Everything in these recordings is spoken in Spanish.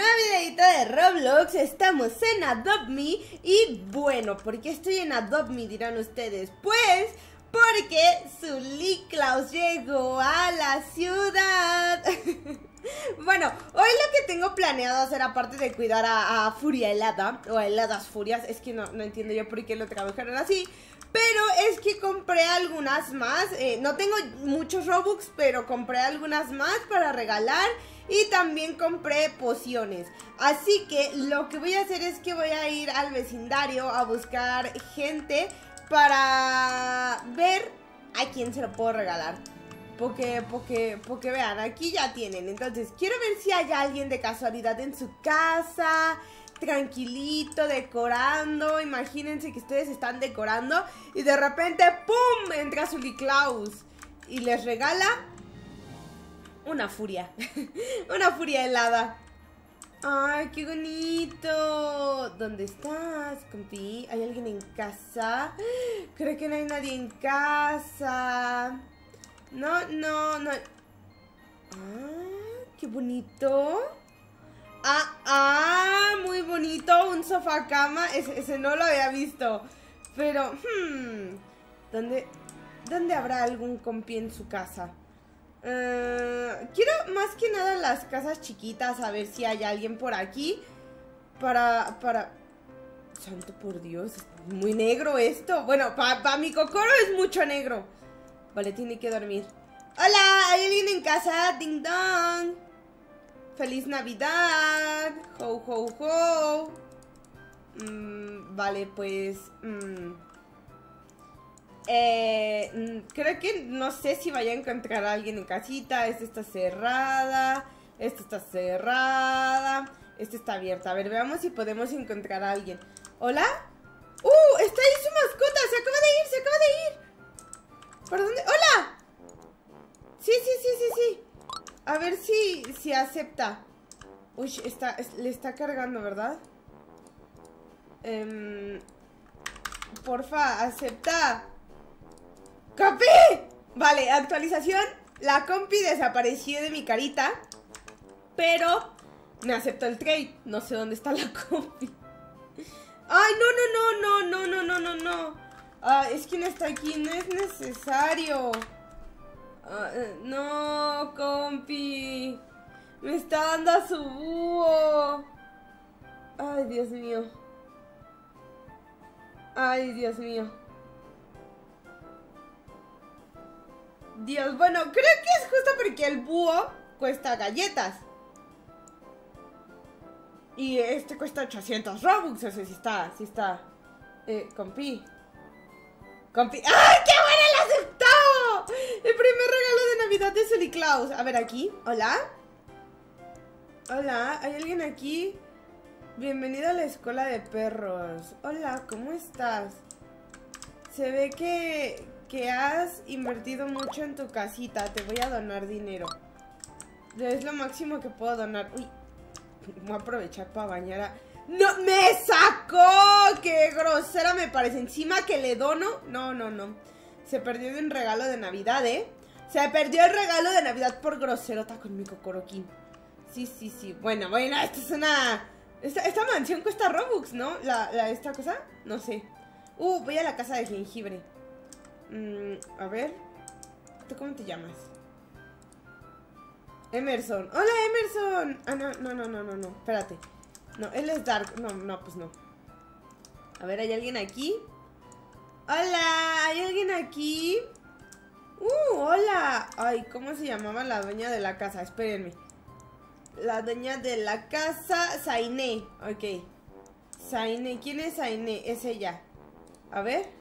nuevo videito de Roblox, estamos en Adopt Me y bueno, ¿por qué estoy en Adopt Me dirán ustedes? Pues porque Zully Klaus llegó a la ciudad. bueno, hoy lo que tengo planeado hacer aparte de cuidar a, Furia Helada o a Heladas Furias, es que no, entiendo yo por qué lo trabajaron así. Pero es que compré algunas más. Eh, no tengo muchos Robux, pero compré algunas más para regalar. Y también compré pociones. Así que lo que voy a hacer es que voy a ir al vecindario a buscar gente para ver a quién se lo puedo regalar. Porque, porque, porque vean, aquí ya tienen. Entonces, quiero ver si hay alguien de casualidad en su casa tranquilito, decorando. Imagínense que ustedes están decorando y de repente, ¡pum! entra Zully Klaus y les regala una furia. Una furia helada. ¡Ay, qué bonito! ¿Dónde estás, compi? ¿Hay alguien en casa? Creo que no hay nadie en casa. No, no, no. ¡Ah, qué bonito! Ah, ah, muy bonito, un sofá cama. Ese, no lo había visto. Pero, hmm, ¿dónde, ¿dónde habrá algún compi en su casa? Eh, quiero más que nada las casas chiquitas, a ver si hay alguien por aquí. Para, para... Santo por Dios, muy negro esto. Bueno, para mi cocoro es mucho negro. Vale, tiene que dormir. Hola, ¿hay alguien en casa? Ding dong. Feliz Navidad. Ho, ho, ho. Mm, vale, pues... Mm. Eh, mm, creo que no sé si vaya a encontrar a alguien en casita. Esta está cerrada. Esta está cerrada. Esta está abierta. A ver, veamos si podemos encontrar a alguien. ¿Hola? ¡Uh! Está ahí su mascota. Se acaba de ir, se acaba de ir. ¿Por dónde? ¡Hola! Sí, sí, sí, sí, sí. A ver si, si acepta. Uy, está, le está cargando, ¿verdad? Eh, porfa, acepta. ¡Compi! Vale, actualización. La compi desapareció de mi carita. Pero me aceptó el trade. No sé dónde está la compi. ¡Ay, no, no, no, no, no, no, no, no, no! Ah, es que no está aquí, no es necesario. Ah, eh, no, compi. Me está dando a su búho. Ay, Dios mío. Ay, Dios mío. Dios, bueno, creo que es justo porque el búho cuesta galletas. Y este cuesta 800 Robux, o sea, si está, si está. Eh, compi. Compi. ¡Ay, qué bueno el aceptado! El primer regalo de Navidad de Sully Klaus. A ver, aquí. Hola. Hola, ¿hay alguien aquí? Bienvenido a la escuela de perros. Hola, ¿cómo estás? Se ve que, que has invertido mucho en tu casita. Te voy a donar dinero. Es lo máximo que puedo donar. Uy, voy a aprovechar para bañar a... ¡No! ¡Me sacó! ¡Qué grosera me parece! Encima que le dono... No, no, no. Se perdió de un regalo de Navidad, ¿eh? Se perdió el regalo de Navidad por groserota con mi cocoroquín. Sí, sí, sí. Bueno, bueno, esta es una... Esta, esta mansión cuesta Robux, ¿no? La, esta cosa, no sé. Uh, voy a la casa de jengibre. Mm, a ver. ¿Tú cómo te llamas? Emerson. ¡Hola, Emerson! Ah, no, no, no, no, no, no. Espérate. No, él es Dark. No, no, pues no. A ver, ¿hay alguien aquí? ¡Hola! ¿Hay alguien aquí? ¡Uh, hola! Ay, ¿cómo se llamaba la dueña de la casa? Espérenme. La dueña de la casa, Zainé. Ok. Zainé. ¿Quién es Zainé? Es ella. A ver.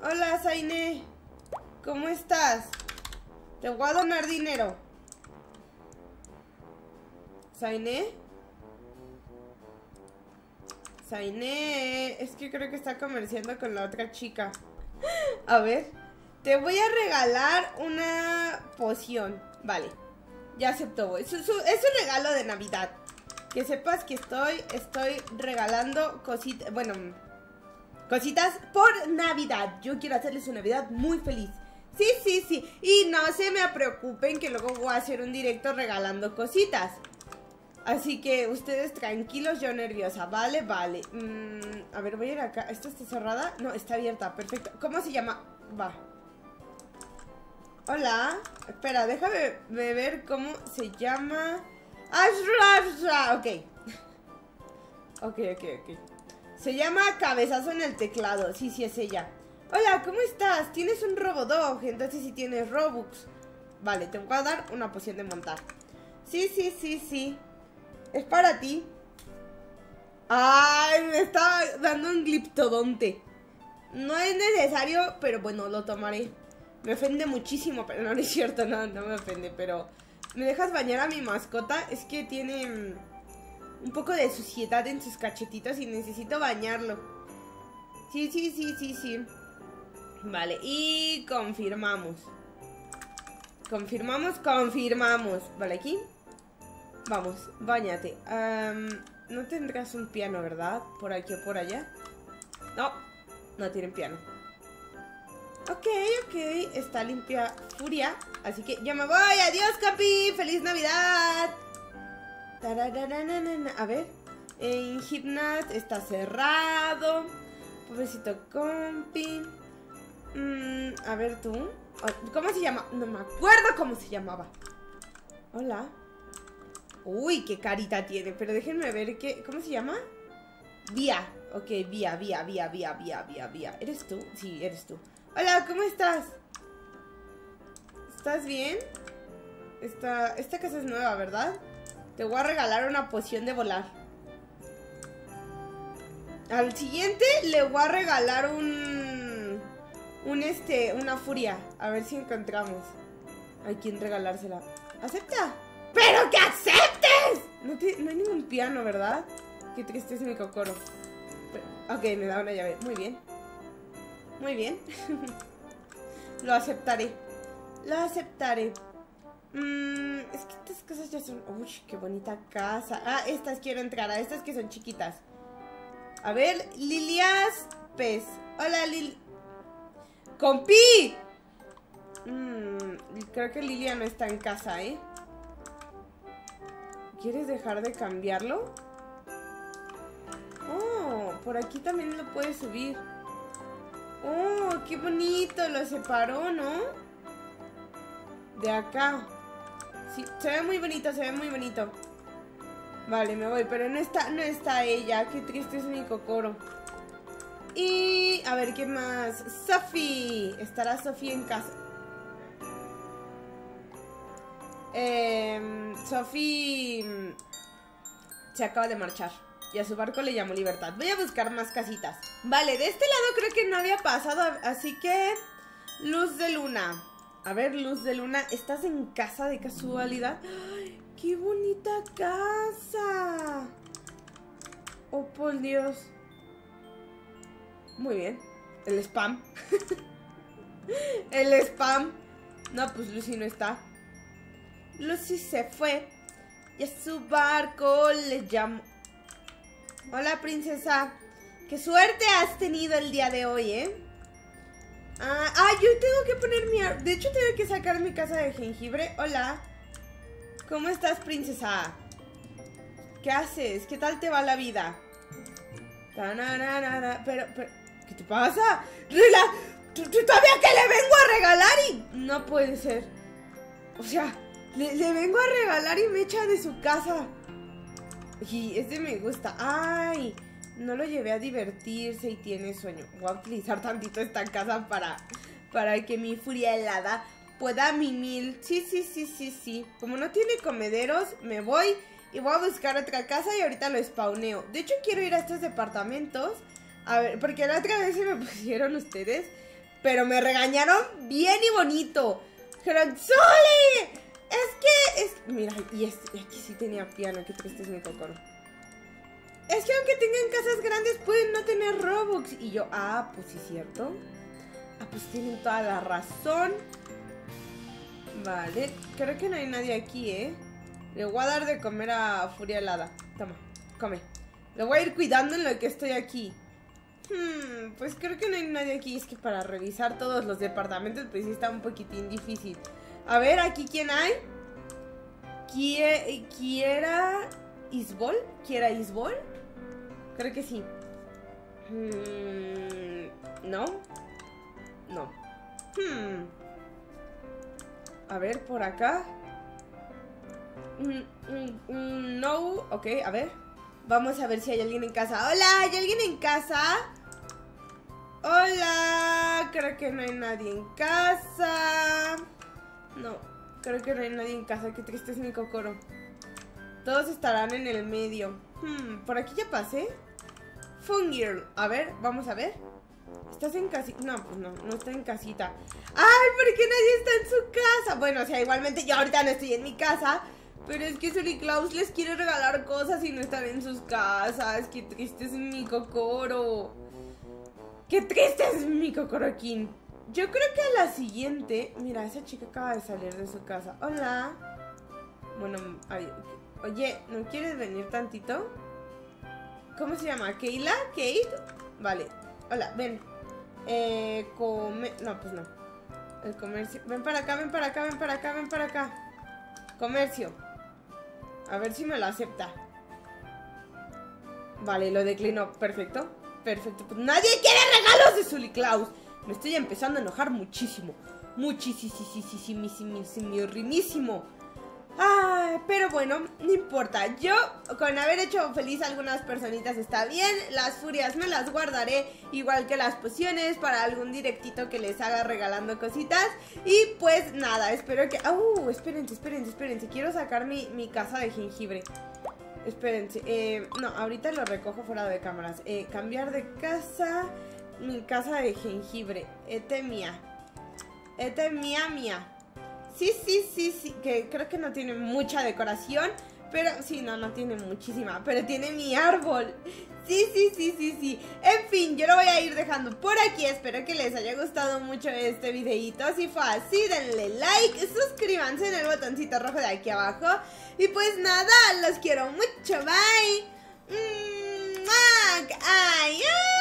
Hola, Zainé. ¿Cómo estás? Te voy a donar dinero. ¿Zainé? Zainé. Es que creo que está comerciando con la otra chica. A ver. Te voy a regalar una poción. Vale. Ya aceptó. Es, es, un regalo de Navidad. Que sepas que estoy, estoy regalando cositas. Bueno, Cositas por Navidad. Yo quiero hacerles una Navidad muy feliz. Sí, sí, sí. Y no se me preocupen que luego voy a hacer un directo regalando cositas. Así que ustedes tranquilos, yo nerviosa. Vale, vale. Mm, a ver, voy a ir acá. ¿Esta está cerrada? No, está abierta. Perfecto. ¿Cómo se llama? Va. Hola. Espera, déjame ver cómo se llama. Ok. Ok, ok, ok. Se llama Cabezazo en el teclado. Sí, sí, es ella. Hola, ¿cómo estás? Tienes un Robodog, entonces sí tienes Robux. Vale, te voy a dar una poción de montar. Sí, sí, sí, sí. Es para ti. Ay, me está dando un gliptodonte. No es necesario, pero bueno, lo tomaré. Me ofende muchísimo, pero no, es cierto, no, no me ofende, pero... ¿Me dejas bañar a mi mascota? Es que tiene mm, un poco de suciedad en sus cachetitos y necesito bañarlo. Sí, sí, sí, sí, sí. Vale, y confirmamos. Confirmamos, confirmamos. Vale, aquí. Vamos, bañate. no tendrás un piano, ¿verdad? Por aquí o por allá. No, no tienen piano. Ok, ok, está limpia Furia. Así que ya me voy. Adiós, Capi. Feliz Navidad. A ver. En Hypnat está cerrado. Pobrecito compi. Mm, a ver tú. ¿Cómo se llama? No me acuerdo cómo se llamaba. Hola. Uy, qué carita tiene. Pero déjenme ver qué. ¿Cómo se llama? Vía. Ok, vía, vía, vía, vía, vía, vía, vía. ¿Eres tú? Sí, eres tú. Hola, ¿cómo estás? ¿Estás bien? Esta, esta casa es nueva, ¿verdad? Te voy a regalar una poción de volar. Al siguiente le voy a regalar un... Un este, una furia. A ver si encontramos. a quién regalársela. ¿Acepta? ¡Pero que aceptes! No, no hay ningún piano, ¿verdad? Qué triste es mi cocoro. ok, me da una llave. Muy bien. Muy bien. Lo aceptaré. Lo aceptaré. Mm, es que estas casas ya son... Uy, qué bonita casa. Ah, estas quiero entrar. A estas que son chiquitas. A ver, Lilias Pez. Hola, Lil... ¡Compi! Mm, creo que Lilia no está en casa, ¿eh? ¿Quieres dejar de cambiarlo? Oh, por aquí también lo puedes subir. ¡Oh, qué bonito! Lo separó, ¿no? De acá. Se ve muy bonito, se ve muy bonito. Vale, me voy, pero no está, no está ella. Qué triste es mi cocoro. Y... A ver, ¿qué más? Sophie. ¿Estará Sophie en casa? Eh, Sophie... Mm, se acaba de marchar. Y a su barco le llamó Libertad. Voy a buscar más casitas. Vale, de este lado creo que no había pasado. Así que... Luz de luna. A ver, Luz de luna. ¿Estás en casa de casualidad? ¡Ay, ¡Qué bonita casa! Oh, por Dios. Muy bien. El spam. El spam. No, pues Lucy no está. Lucy se fue. Y a su barco le llamó... Hola, princesa. Qué suerte has tenido el día de hoy, ¿eh? Ah, yo tengo que poner mi... De hecho, tengo que sacar mi casa de jengibre. Hola. ¿Cómo estás, princesa? ¿Qué haces? ¿Qué tal te va la vida? Pero, pero... ¿Qué te pasa? ¡Rila! ¿Todavía que le vengo a regalar y...? No puede ser. O sea, le, le vengo a regalar y me echa de su casa. Y este me gusta. ¡Ay! No lo llevé a divertirse y tiene sueño. Voy a utilizar tantito esta casa para, para que mi furia helada pueda mimir. Sí, sí, sí, sí, sí. Como no tiene comederos, me voy y voy a buscar otra casa y ahorita lo spawneo. De hecho, quiero ir a estos departamentos. A ver, porque la otra vez se me pusieron ustedes. Pero me regañaron bien y bonito. Dijeron. Es que es... Mira, y, aquí sí tenía piano, qué triste es mi cocoro. Es que aunque tengan casas grandes pueden no tener Robux. Y yo, ah, pues sí, cierto. Ah, pues tienen toda la razón. Vale, creo que no hay nadie aquí, ¿eh? Le voy a dar de comer a Furia Helada. Toma, come. Le voy a ir cuidando en lo que estoy aquí. Hmm, pues creo que no hay nadie aquí. Es que para revisar todos los departamentos, pues sí está un poquitín difícil. A ver, aquí quién hay. quiera Isbol? ¿Quiera Isbol? Creo que sí. Mm, ¿No? No. Hmm. A ver, por acá. Mm, mm, mm, no, ok, a ver. Vamos a ver si hay alguien en casa. ¡Hola! ¿Hay alguien en casa? ¡Hola! Creo que no hay nadie en casa. No, creo que no hay nadie en casa. Qué triste es mi cocoro. Todos estarán en el medio. Hmm, por aquí ya pasé. Fungirl. A ver, vamos a ver. ¿Estás en casita? No, pues no, no está en casita. ¡Ay! ¿Por qué nadie está en su casa? Bueno, o sea, igualmente yo ahorita no estoy en mi casa. Pero es que Suri Claus les quiere regalar cosas y no están en sus casas. Qué triste es mi cocoro. Qué triste es mi cocoroquín. Yo creo que a la siguiente. Mira, esa chica acaba de salir de su casa. Hola. Bueno, oye, ¿no quieres venir tantito? ¿Cómo se llama? ¿Keila? ¿Kate? Vale. Hola, ven. Eh, come... No, pues no. El comercio. Ven para acá, ven para acá, ven para acá, ven para acá. Comercio. A ver si me lo acepta. Vale, lo declino. Perfecto. Perfecto. Pues nadie quiere regalos de Sully Klaus. Me estoy empezando a enojar muchísimo. Muchísimo. Pero bueno, no importa. Yo, con haber hecho feliz a algunas personitas está bien. Las furias me las guardaré, igual que las pociones, para algún directito que les haga regalando cositas. Y pues nada, espero que... ¡Uh! Espérense, espérense, espérense. Quiero sacar mi, mi casa de jengibre. Espérense. Eh, no, ahorita lo recojo fuera de cámaras. Eh, cambiar de casa. Mi casa de jengibre. Este mía. Este mía, mía. Sí, sí, sí, sí, que creo que no tiene mucha decoración, pero sí, no, no tiene muchísima, pero tiene mi árbol. Sí, sí, sí, sí, sí. En fin, yo lo voy a ir dejando por aquí. Espero que les haya gustado mucho este videito. Si fue así, denle like, suscríbanse en el botoncito rojo de aquí abajo. Y pues nada, los quiero mucho. Bye. ¡Adiós!